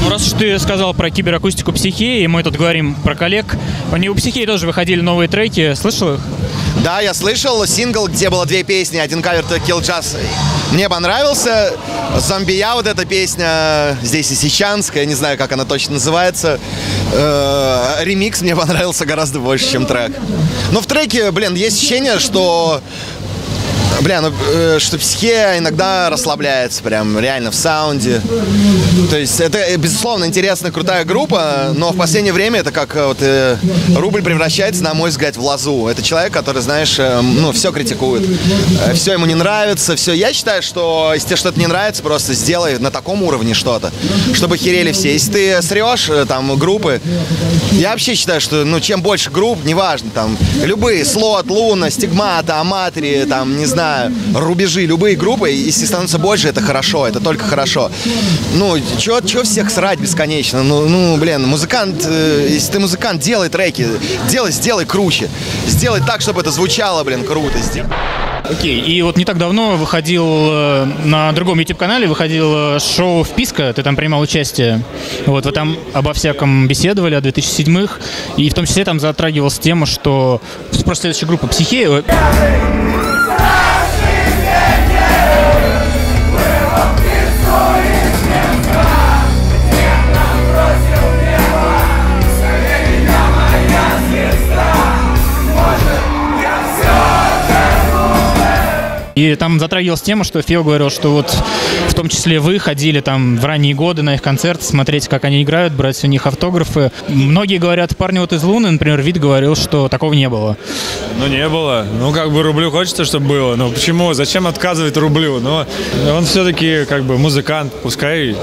Ну, раз уж ты сказал про киберакустику психеи, и мы тут говорим про коллег, они у психеи тоже выходили новые треки, слышал их? Да, я слышал сингл, где было две песни, один кавер Kill Jazz. Мне понравился. Зомбия, вот эта песня, здесь и Сичанская, не знаю, как она точно называется. Э, ремикс мне понравился гораздо больше, чем трек. Но в треке, блин, есть ощущение, что Бля, ну э, что психея иногда расслабляется прям реально в саунде. То есть это, э, безусловно, интересная, крутая группа, но в последнее время это как э, вот э, рубль превращается, на мой взгляд, в лазу. Это человек, который, знаешь, э, ну, все критикует. Э, все ему не нравится, все. Я считаю, что если тебе что-то не нравится, просто сделай на таком уровне что-то, чтобы херели все. Если ты срешь э, там группы, я вообще считаю, что ну чем больше групп, неважно, там любые, слот, луна, стигмата, аматри, там, не знаю, рубежи, любые группы, если становится больше, это хорошо, это только хорошо. Ну, чё, чё всех срать бесконечно? Ну, ну блин, музыкант, э, если ты музыкант, делай треки, делай, сделай круче. Сделай так, чтобы это звучало, блин, круто. Окей, и вот не так давно выходил э, на другом YouTube-канале, выходил э, шоу «Вписка», ты там принимал участие. Вот, вы там обо всяком беседовали, о 2007-х, и в том числе там затрагивалась тема, что просто следующая группа «Психея». И там затрагивалась тема, что Фео говорил, что вот в том числе вы ходили там в ранние годы на их концерты, смотреть, как они играют, брать у них автографы. Многие говорят, парни вот из Луны, например, Вид говорил, что такого не было. Ну, не было. Ну, как бы рублю хочется, чтобы было. Но почему? Зачем отказывать рублю? Но он все-таки как бы музыкант, пускай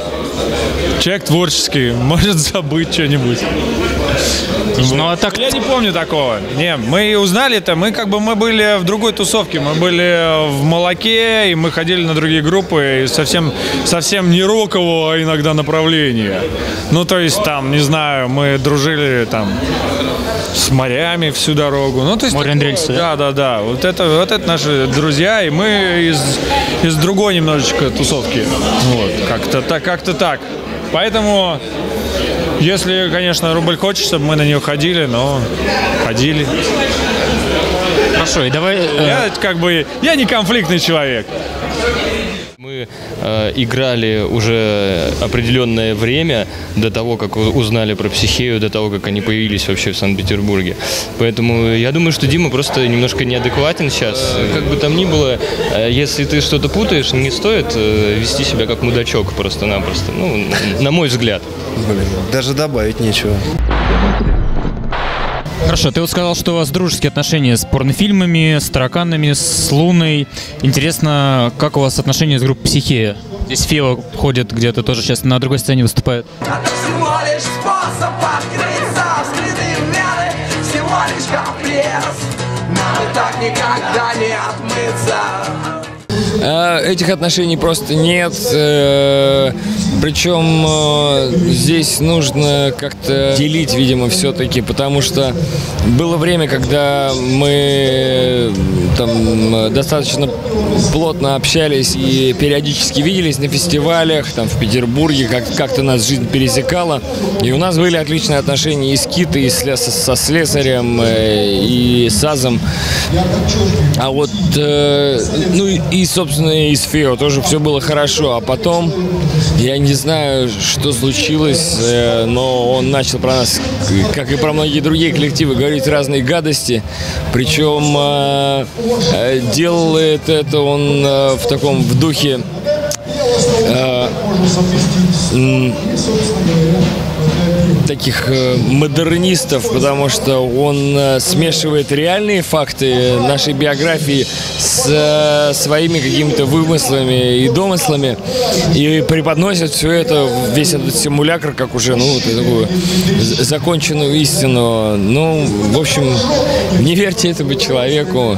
человек творческий, может забыть что-нибудь. Ну, а так... Я не помню такого. Не, мы узнали это, мы как бы мы были в другой тусовке, мы были в молоке, и мы ходили на другие группы, и совсем, совсем не рокового иногда направления. Ну, то есть там, не знаю, мы дружили там с морями всю дорогу. Ну, то есть, Море Андрельса, да? Да, да, Вот это, вот это наши друзья, и мы из, из другой немножечко тусовки. Вот, как-то так, как-то так. Поэтому если, конечно, рубль хочет, чтобы мы на нее ходили, но ходили. Хорошо, и давай... Э... Я как бы, я не конфликтный человек. Э, играли уже определенное время до того, как узнали про психею, до того, как они появились вообще в Санкт-Петербурге. Поэтому я думаю, что Дима просто немножко неадекватен сейчас. Как бы там ни было, э, если ты что-то путаешь, не стоит э, вести себя как мудачок просто-напросто. Ну, на мой взгляд. Блин, даже добавить нечего. Хорошо, ты вот сказал, что у вас дружеские отношения с порнофильмами, с тараканами, с Луной. Интересно, как у вас отношения с группой «Психея»? Здесь Фео ходит где-то тоже сейчас на другой сцене выступает. Никогда не отмыться. А, этих отношений просто нет. Э, Причем э, здесь нужно как-то делить, видимо, все-таки, потому что было время, когда мы там достаточно плотно общались и периодически виделись на фестивалях, там в Петербурге, как- как-то нас жизнь пересекала. И у нас были отличные отношения и с Китой, и с, со Слесарем, э, и с Азом. А вот, ну и, собственно, собственно, и с Фео тоже все было хорошо. А потом, я не знаю, что случилось, э, но он начал про нас, как и про многие другие коллективы, говорить разные гадости. Причем э, э, делает это он в таком в духе таких э, модернистов, потому что он э, смешивает реальные факты нашей биографии с э, своими какими-то вымыслами и домыслами и преподносит все это, весь этот симулятор, как уже, ну, такую законченную истину. Ну, в общем, не верьте этому человеку.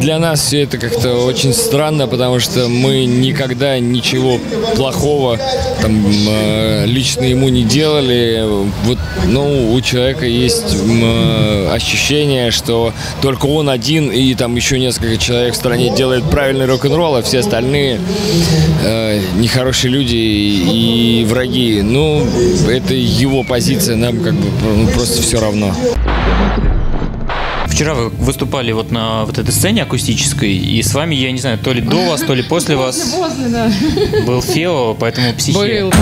Для нас все это как-то очень странно, потому что мы никогда ничего плохого там лично ему не делали вот, ну, у человека есть э, ощущение, что только он один и там еще несколько человек в стране делает правильный рок-н-ролл, а все остальные э, нехорошие люди и, и враги. Ну, это его позиция, нам как бы ну, просто все равно. Вчера вы выступали вот на вот этой сцене акустической, и с вами, я не знаю, то ли до вас, то ли после вас После, да. был Фео, поэтому психия. Был.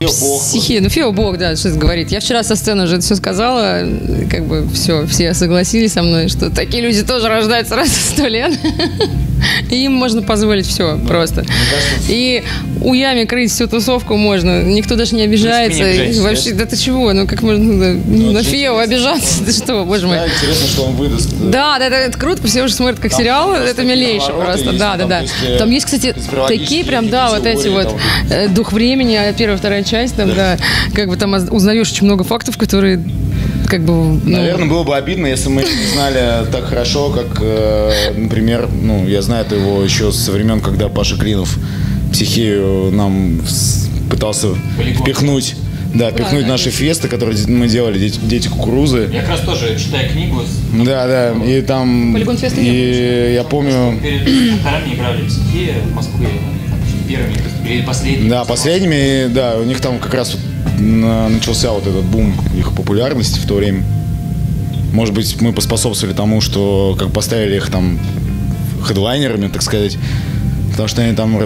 Стихи, ну Фео Бог, да, что говорит. Я вчера со сцены уже это все сказала, как бы все, все согласились со мной, что такие люди тоже рождаются раз в сто лет. И им можно позволить все просто. И у ями крыть всю тусовку можно. Никто даже не обижается. обижайтесь, И Вообще, да ты чего? Ну как можно ну, на Фео обижаться? Ты что, боже мой. интересно, что он выдаст. Да, да, это круто, все уже смотрят как сериал, это повороты просто, да, да, да. Там есть, кстати, такие прям, да, вот эти вот э, дух времени, а первая, вторая часть, там, да, как бы там узнаешь очень много фактов, которые как бы, ну, Наверное, было бы обидно, если мы не знали так хорошо, как, э, например, ну, я знаю это его еще со времен, когда Паша Клинов психию нам с- пытался впихнуть. Да, впихнуть да, наши фесты, которые мы делали, дети, дети кукурузы. Я как раз тоже читаю книгу, Да, да, и там, Полигон феста не и я помню, перед вторыми играли психия в Москве, первыми или последними. Да, последними, да, у них там как раз начался вот этот бум их популярности в то время. Может быть, мы поспособствовали тому, что как поставили их там хедлайнерами, так сказать. Потому что они там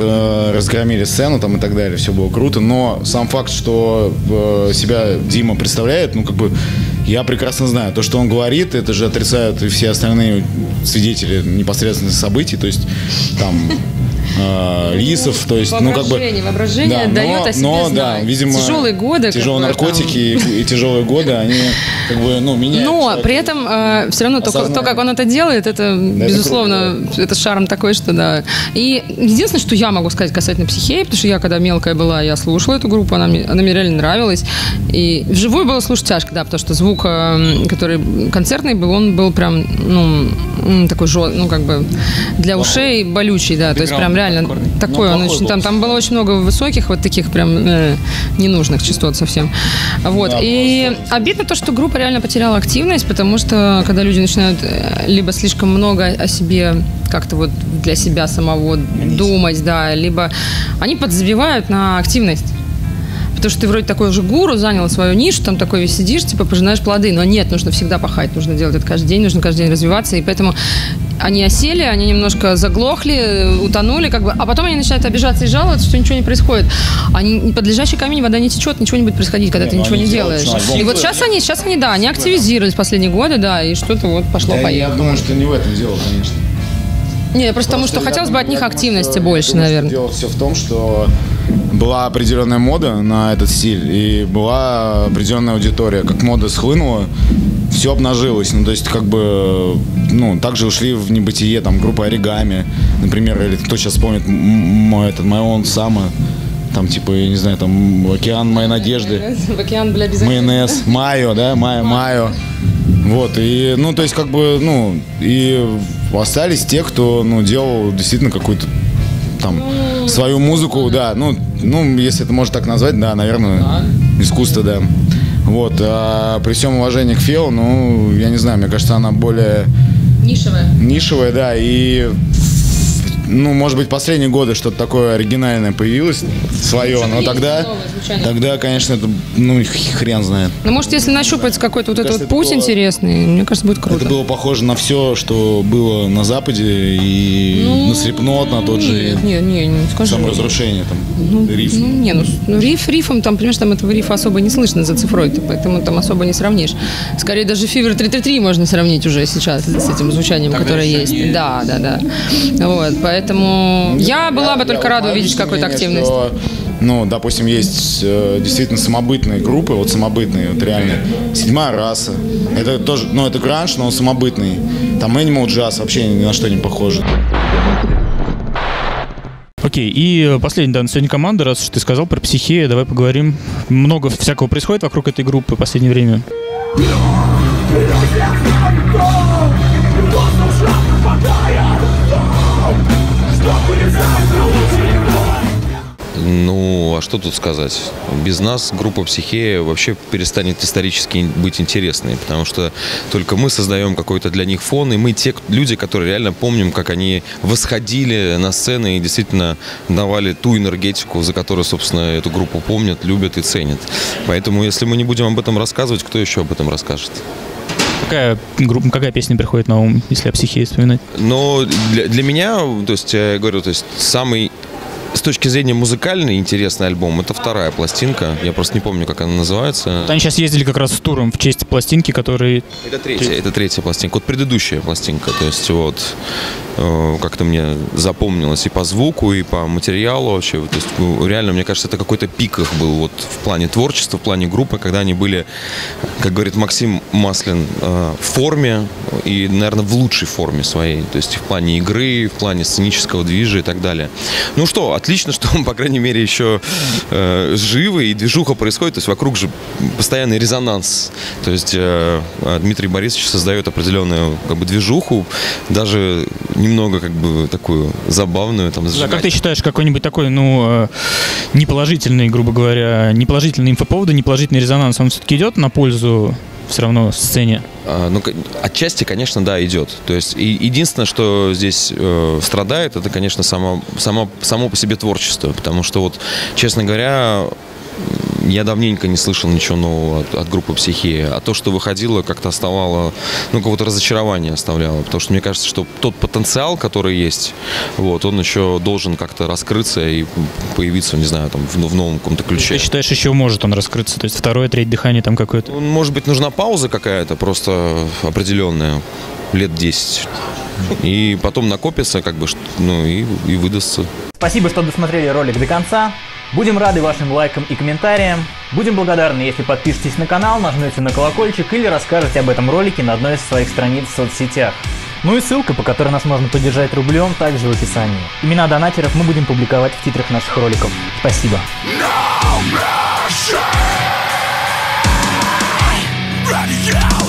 разгромили сцену там и так далее, все было круто. Но сам факт, что э, себя Дима представляет, ну как бы я прекрасно знаю. То, что он говорит, это же отрицают и все остальные свидетели непосредственно событий. То есть там э, Лисов, то есть, ну как бы... воображение, Да, дает но, о себе но, знать. да, видимо, Тяжелые годы. тяжелые наркотики и, и тяжелые годы, они как бы, ну, меняют. Но человека. при этом все равно то, Осознание. то, как он это делает, это, безусловно, это шарм такой, что да. И единственное, что я могу сказать касательно психеи, потому что я, когда мелкая была, я слушала эту группу, она мне, она мне реально нравилась. И вживую было слушать тяжко, да, потому что звук, э, который концертный был, он был прям, ну, такой ну, как бы для ушей болючий, да, то есть прям реально такой он очень, там, там было очень много высоких, вот таких прям э, ненужных частот совсем. Вот, и обидно то, что группа реально потеряла активность, потому что когда люди начинают э, либо слишком много о себе как-то вот для себя самого думать, да, либо они подзабивают на активность. Потому что ты вроде такой уже гуру, занял свою нишу, там такой весь сидишь, типа пожинаешь плоды. Но нет, нужно всегда пахать, нужно делать это каждый день, нужно каждый день развиваться. И поэтому они осели, они немножко заглохли, утонули, как бы, а потом они начинают обижаться и жаловаться, что ничего не происходит. Они под лежащий камень вода не течет, ничего не будет происходить, когда ты ну ничего не делаешь. И вот сейчас они, сейчас они, да, они активизировались последние годы, да, и что-то вот Да, пошло-поехало. я думаю, что не в этом дело, конечно. Не, просто потому что хотелось бы от них активности больше, наверное. Дело все в том, что была определенная мода на этот стиль, и была определенная аудитория. Как мода схлынула, все обнажилось. Ну, то есть, как бы, ну, также ушли в небытие, там, группа Оригами, например, или кто сейчас помнит, м- м- этот, My Own Summer, там, типа, я не знаю, там, Океан моей надежды. В океан, бля, без Майонез, майо, да, майо, майо. Вот, и, ну, то есть, как бы, ну, и остались те, кто, ну, делал действительно какую-то там свою музыку, да, ну, ну, если это можно так назвать, да, наверное, искусство, да. Вот, а при всем уважении к Фео, ну, я не знаю, мне кажется, она более Нишевая. нишевая, да, и ну, может быть, последние годы что-то такое оригинальное появилось свое, но тогда, тогда, конечно, это, ну, хрен знает. Ну, может, если нащупать какой-то вот этот путь интересный, мне кажется, будет круто. Это было похоже на все, что было на Западе, и на Слепнот, на тот же Не, не, не скажи. саморазрушение, там, риф. Ну, не, ну, ну, риф рифом, там, понимаешь, там этого рифа особо не слышно за цифрой-то, поэтому там особо не сравнишь. Скорее, даже Fever 333 можно сравнить уже сейчас с этим звучанием, которое есть. Да, да, да. Вот, поэтому я была бы только рада увидеть какую-то активность. что, ну, допустим, есть э, действительно самобытные группы, вот самобытные, вот реально. Седьмая раса. Это тоже, ну, это гранж, но он самобытный. Там Animal Jazz вообще ни на что не похоже. Окей, и э, последняя, да, на сегодня команда, раз уж ты сказал про психею, давай поговорим. Много всякого происходит вокруг этой группы в последнее время. Послушай ну, а что тут сказать? Без нас группа «Психея» вообще перестанет исторически быть интересной, потому что только мы создаем какой-то для них фон, и мы те люди, которые реально помним, как они восходили на сцены и действительно давали ту энергетику, за которую, собственно, эту группу помнят, любят и ценят. Поэтому, если мы не будем об этом рассказывать, кто еще об этом расскажет? Какая, группа, какая песня приходит на ум, если о психии вспоминать? Но для, для меня, то есть, я говорю, то есть, самый с точки зрения музыкальной интересный альбом, это вторая пластинка. Я просто не помню, как она называется. Вот они сейчас ездили как раз с туром в честь пластинки, которые... Это третья, это третья пластинка. Вот предыдущая пластинка. То есть вот как-то мне запомнилось и по звуку, и по материалу вообще. То есть ну, реально, мне кажется, это какой-то пик их был вот в плане творчества, в плане группы, когда они были, как говорит Максим Маслин, э, в форме и, наверное, в лучшей форме своей. То есть в плане игры, в плане сценического движа и так далее. Ну что, отлично, что он, по крайней мере, еще э, живы и движуха происходит. То есть вокруг же постоянный резонанс. То есть э, Дмитрий Борисович создает определенную как бы движуху, даже немного как бы такую забавную. Там, да, как ты считаешь, какой-нибудь такой, ну, э, неположительный, грубо говоря, неположительный инфоповоды, неположительный резонанс, он все-таки идет на пользу все равно сцене? А, ну, отчасти, конечно, да, идет. То есть и, единственное, что здесь э, страдает, это, конечно, само, само, само по себе творчество. Потому что вот, честно говоря, я давненько не слышал ничего нового от, от группы «Психия». А то, что выходило, как-то оставало, ну, какое-то разочарование оставляло. Потому что мне кажется, что тот потенциал, который есть, вот, он еще должен как-то раскрыться и появиться, не знаю, там, в, в новом каком-то ключе. Ты считаешь, еще может он раскрыться? То есть второе, третье дыхание там какое-то? Может быть, нужна пауза какая-то просто определенная, лет 10. И потом накопится, как бы, ну и, и выдастся. Спасибо, что досмотрели ролик до конца. Будем рады вашим лайкам и комментариям. Будем благодарны, если подпишетесь на канал, нажмете на колокольчик или расскажете об этом ролике на одной из своих страниц в соцсетях. Ну и ссылка, по которой нас можно поддержать рублем, также в описании. Имена донатеров мы будем публиковать в титрах наших роликов. Спасибо. No!